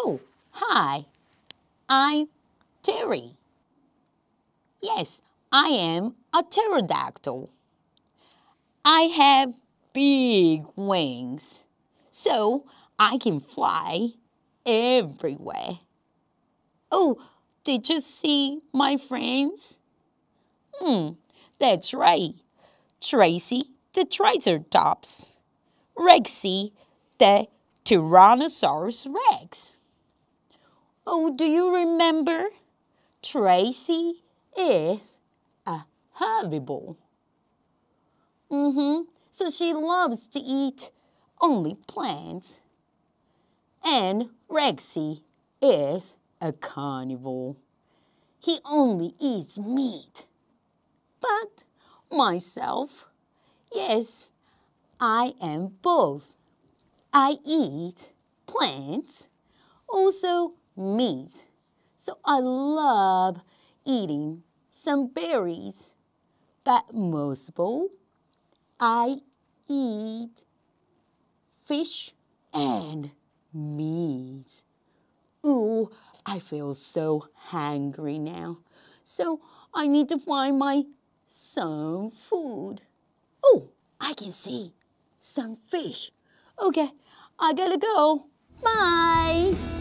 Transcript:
Oh, hi, I'm Terry. Yes, I am a pterodactyl. I have big wings, so I can fly everywhere. Oh, did you see my friends? Hmm, that's right. Tracy the Triceratops, Rexy the Tyrannosaurus Rex. Oh, do you remember? Tracy is a herbivore. Mm-hmm. So she loves to eat only plants. And Rexy is a carnivore. He only eats meat. But myself, yes, I am both. I eat plants, also meat. So I love eating some berries. But most of all, I eat fish and meat. Ooh, I feel so hungry now. So I need to find my some food. Oh, I can see some fish. Okay, I gotta go. Bye.